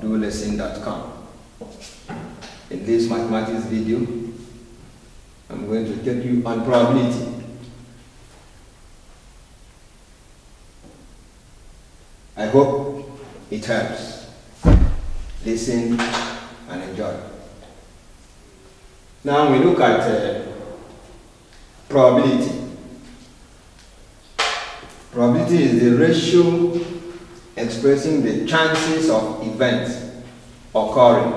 dolessons.com. In this mathematics video, I'm going to take you on probability. I hope it helps. Listen and enjoy. Now we look at uh, probability. Probability is the ratio expressing the chances of events occurring.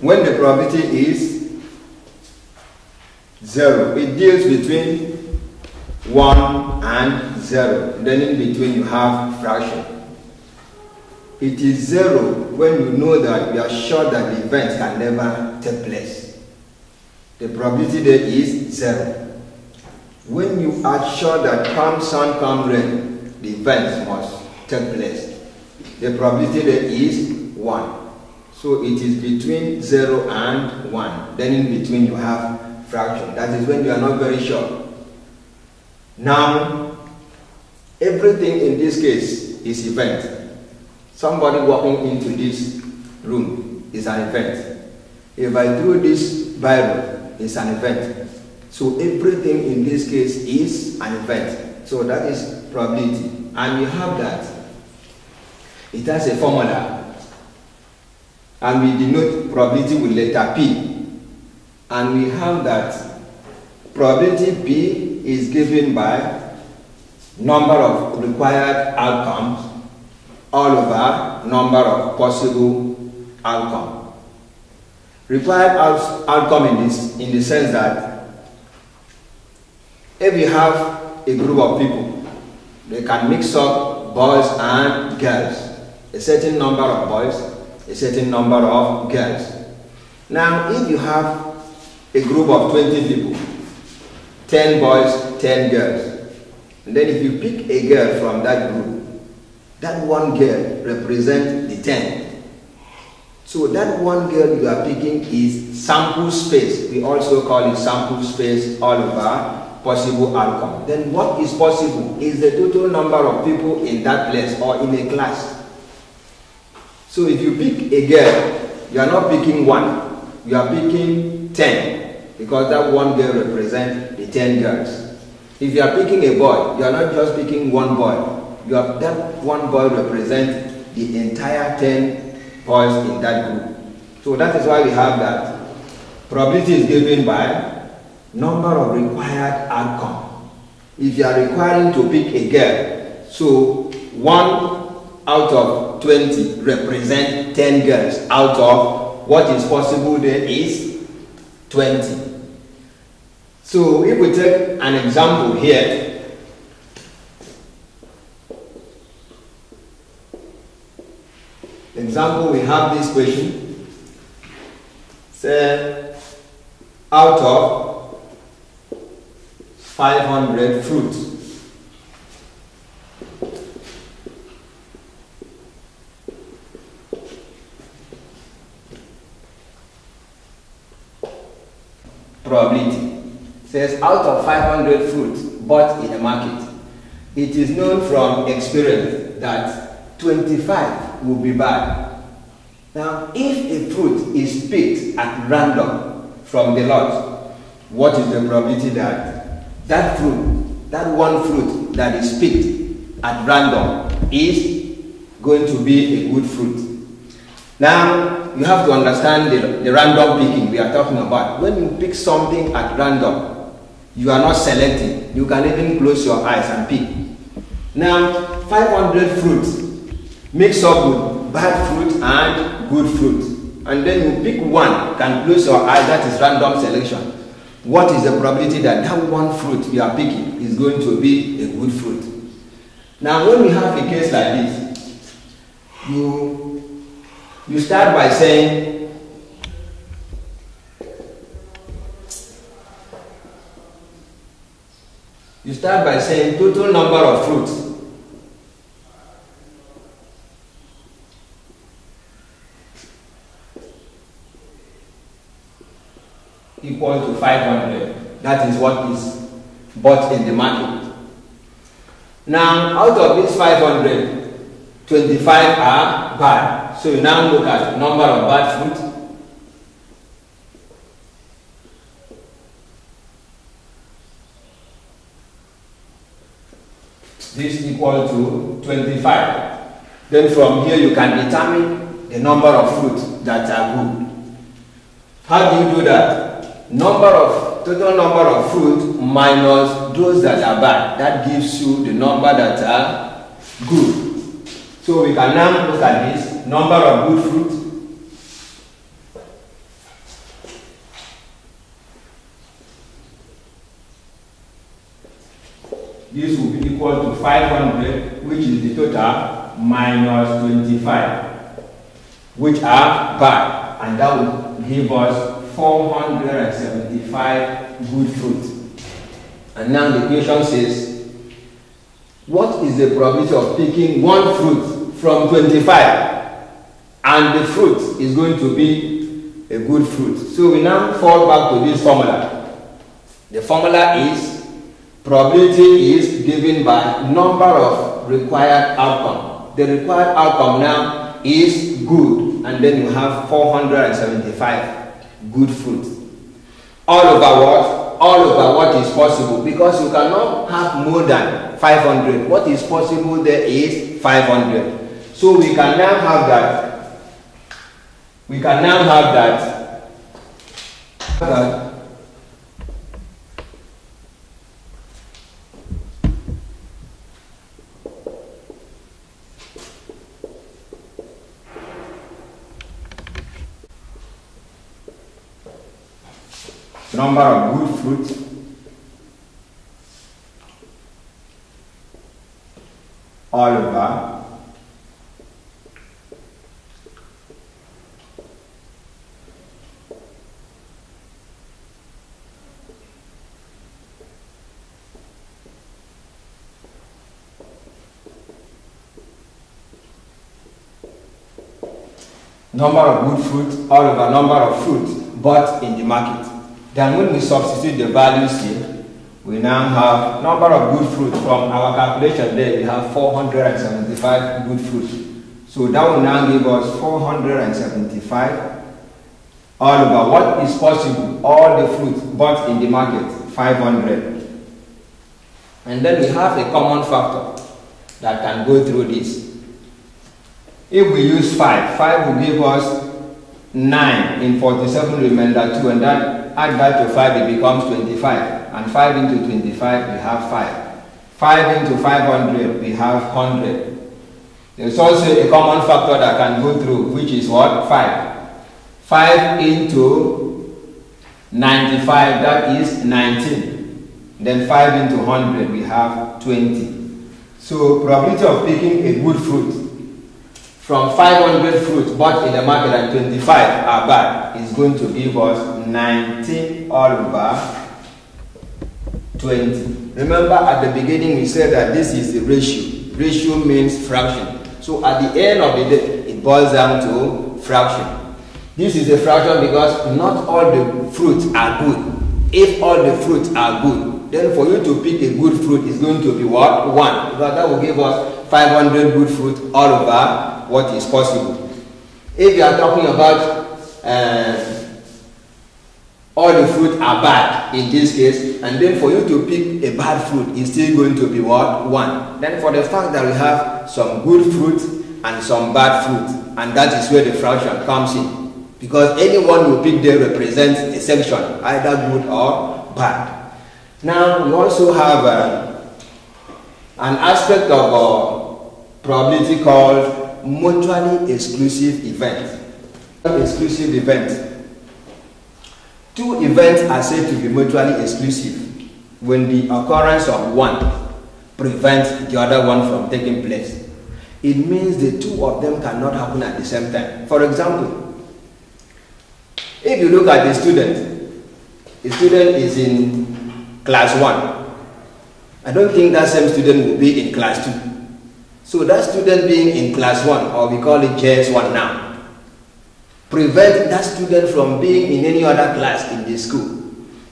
When the probability is zero, it deals between 1 and 0. Then in between you have fraction. It is 0 when you know that you are sure that the event can never take place. The probability there is 0. When you are sure that come sun, come rain, the event must take place. The probability there is 1. So it is between 0 and 1. Then in between you have fraction. That is when you are not very sure. Now, everything in this case is event. Somebody walking into this room is an event. If I throw this Bible, it's an event. So everything in this case is an event. So that is probability. And we have that. It has a formula. And we denote probability with letter P. And we have that probability P is given by number of required outcomes all over number of possible outcomes. Required out outcome in this in the sense that if you have a group of people, they can mix up boys and girls, a certain number of boys, a certain number of girls. Now, if you have a group of 20 people, 10 boys, 10 girls. And then if you pick a girl from that group, that one girl represents the 10. So that one girl you are picking is sample space. We also call it sample space all over possible outcome. Then what is possible is the total number of people in that place or in a class. So if you pick a girl, you are not picking one, you are picking 10 because that one girl represents the 10 girls. If you are picking a boy, you are not just picking one boy. You have that one boy represents the entire 10 boys in that group. So that is why we have that. Probability is given by number of required outcome. If you are requiring to pick a girl, so one out of 20 represent 10 girls out of what is possible there is 20. So if we take an example here, example we have this question, say out of 500 fruits, probability says out of 500 fruits bought in a market, it is known from experience that 25 will be bad. Now, if a fruit is picked at random from the lot, what is the probability that that fruit, that one fruit that is picked at random is going to be a good fruit? Now, you have to understand the, the random picking we are talking about. When you pick something at random, you are not selecting. You can even close your eyes and pick. Now, 500 fruits mix up with bad fruit and good fruit. And then you pick one, can close your eyes, that is random selection. What is the probability that that one fruit you are picking is going to be a good fruit? Now, when we have a case like this, you, you start by saying You start by saying total number of fruits. equal to 500. That is what is bought in the market. Now, out of this 500, 25 are bad. So you now look at number of bad fruit. This equal to 25. Then from here you can determine the number of fruit that are good. How do you do that? Number of total number of fruit minus those that are bad. That gives you the number that are good. So we can now look at this number of good fruit this will be equal to 500 which is the total minus 25 which are bad and that will give us 475 good fruit. And now the question says what is the probability of picking one fruit from 25 and the fruit is going to be a good fruit. So we now fall back to this formula. The formula is Probability is given by number of required outcome. The required outcome now is good, and then you have 475 good fruit. All over what? All over what is possible, because you cannot have more than 500. What is possible there is 500. So we can now have that. We can now have that. that number of good fruit. All over number of good fruit all over number of fruit bought in the market then when we substitute the values here, we now have number of good fruit from our calculation there, we have 475 good fruit. So that will now give us 475 all over what is possible, all the fruit bought in the market, 500. And then we have a common factor that can go through this. If we use 5, 5 will give us 9 in 47 remainder 2 and that add that to 5, it becomes 25. And 5 into 25, we have 5. 5 into 500, we have 100. There's also a common factor that can go through, which is what? 5. 5 into 95, that is 19. Then 5 into 100, we have 20. So probability of picking a good fruit from 500 fruits bought in the market and 25 are bad is going to give us 19 all over 20. Remember at the beginning we said that this is the ratio. Ratio means fraction. So at the end of the day it boils down to fraction. This is a fraction because not all the fruits are good. If all the fruits are good, then for you to pick a good fruit is going to be what? 1. Because that will give us 500 good fruit all over what is possible. If you are talking about uh, all the fruit are bad in this case, and then for you to pick a bad fruit is still going to be what? One. Then for the fact that we have some good fruit and some bad fruit, and that is where the fraction comes in. Because anyone who pick there represents a section, either good or bad. Now, we also have uh, an aspect of uh, probability called mutually exclusive event. Exclusive event. Two events are said to be mutually exclusive when the occurrence of one prevents the other one from taking place. It means the two of them cannot happen at the same time. For example, if you look at the student, the student is in class 1. I don't think that same student will be in class 2. So that student being in class 1, or we call it JS1 now, prevent that student from being in any other class in the school.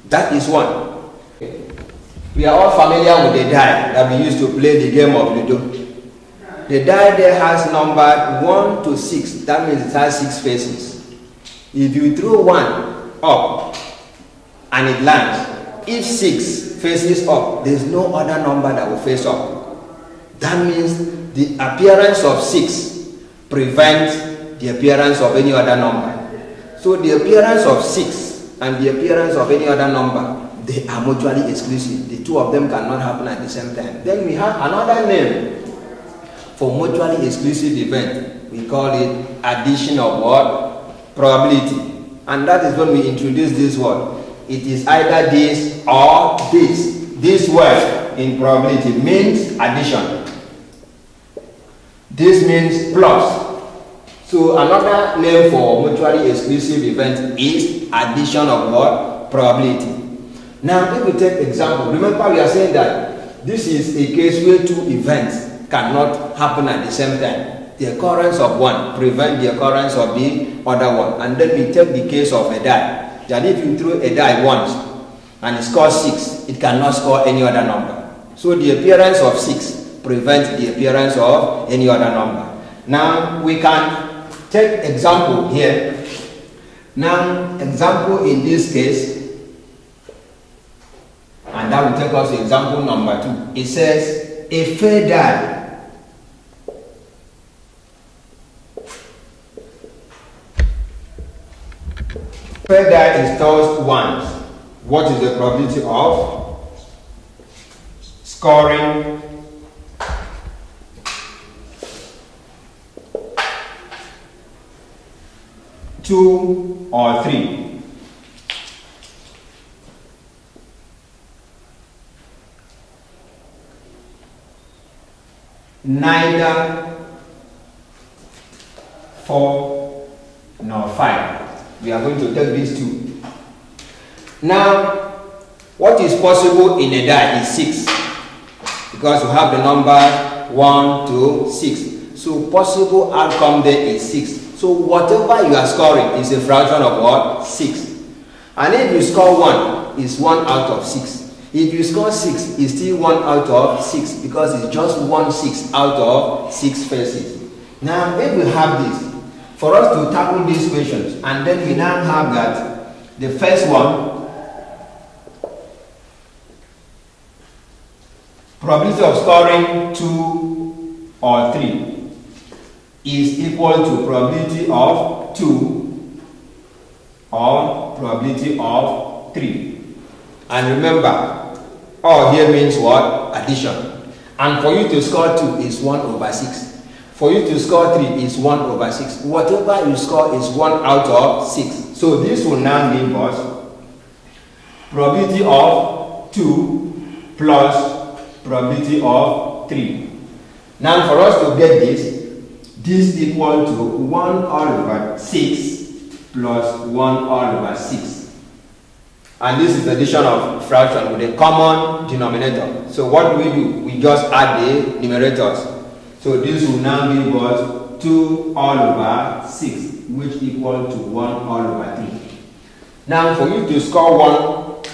That is one. We are all familiar with the die that we used to play the game of Ludo. the die there has number 1 to 6. That means it has 6 faces. If you throw 1 up and it lands, if 6 faces up, there is no other number that will face up. That means the appearance of 6 prevents the appearance of any other number. So the appearance of 6 and the appearance of any other number, they are mutually exclusive. The two of them cannot happen at the same time. Then we have another name for mutually exclusive event. We call it addition of what? Probability. And that is when we introduce this word. It is either this or this. This word in probability means addition. This means plus. So another name for mutually exclusive event is addition of what? Probability. Now if we take example, remember we are saying that this is a case where two events cannot happen at the same time. The occurrence of one prevent the occurrence of the other one. And then we take the case of a die. That if you throw a die once and it scores six, it cannot score any other number. So the appearance of six prevents the appearance of any other number. Now we can take example here. Now example in this case, and that will take us to example number two. It says a die Further is tossed once. What is the probability of scoring two or three? Neither four nor five. We are going to take these two. Now, what is possible in a die is 6. Because we have the number 1 to 6. So possible outcome there is 6. So whatever you are scoring is a fraction of what? 6. And if you score 1, it's 1 out of 6. If you score 6, it's still 1 out of 6 because it's just 1 6 out of 6 faces. Now, if we have this, for us to tackle these questions. And then we now have that the first one, probability of scoring 2 or 3 is equal to probability of 2 or probability of 3. And remember, all here means what? Addition. And for you to score 2 is 1 over 6. For you to score 3 is 1 over 6. Whatever you score is 1 out of 6. So this will now give us probability of 2 plus probability of 3. Now for us to get this, this equal to 1 all over 6 plus 1 all over 6. And this is the addition of fraction with a common denominator. So what do we do? We just add the numerators. So this will now give us 2 all over 6, which equal to 1 all over 3. Now for you to score 1,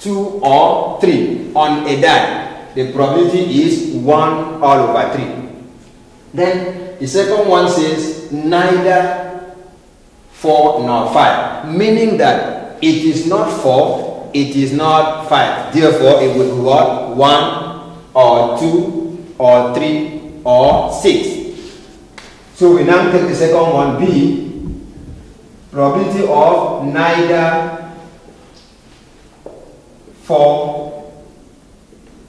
2 or 3 on a die, the probability is 1 all over 3. Then the second one says neither 4 nor 5, meaning that it is not 4, it is not 5. Therefore, it would be what? 1 or 2 or 3 or 6. So we now take the second one, B, probability of neither 4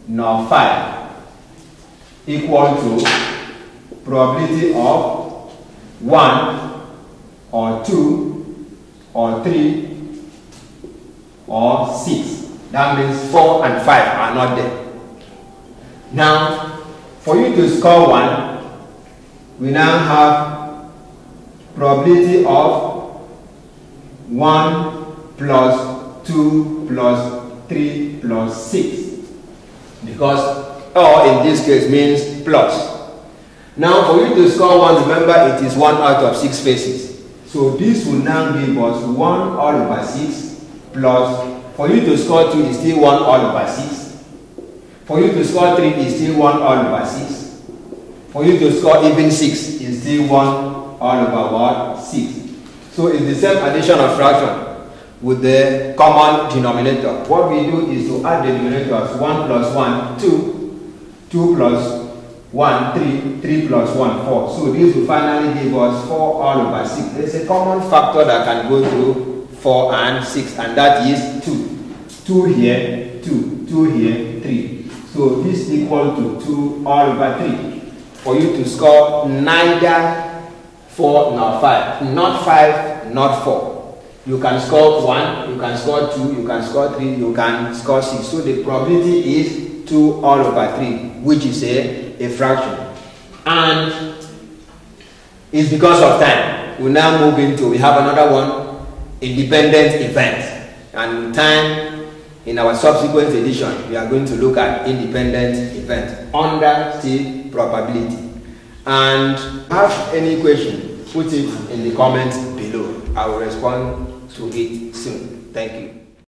nor 5 equal to probability of 1 or 2 or 3 or 6. That means 4 and 5 are not there. Now, for you to score 1, we now have probability of 1 plus 2 plus 3 plus 6 because or in this case means plus. Now for you to score 1, remember it is 1 out of 6 faces. So this will now give us 1 all over 6 plus, for you to score 2 is still 1 all over 6 for you to score 3 is still 1 all over 6. For you to score even 6 is still 1 all over what? 6. So it's the same addition of fraction with the common denominator. What we do is to add the denominators 1 plus 1, 2, 2 plus 1, 3, 3 plus 1, 4. So this will finally give us 4 all over 6. There's a common factor that can go through 4 and 6 and that is 2. 2 here, 2, 2 here, 3. So this is equal to 2 all over 3. For you to score neither 4 nor 5. Not 5, not 4. You can score 1, you can score 2, you can score 3, you can score 6. So the probability is 2 all over 3, which is a, a fraction. And it's because of time. We now move into, we have another one, independent event. And time, in our subsequent edition, we are going to look at independent event under still probability. And have any question, put it in the comments below. I will respond to it soon. Thank you.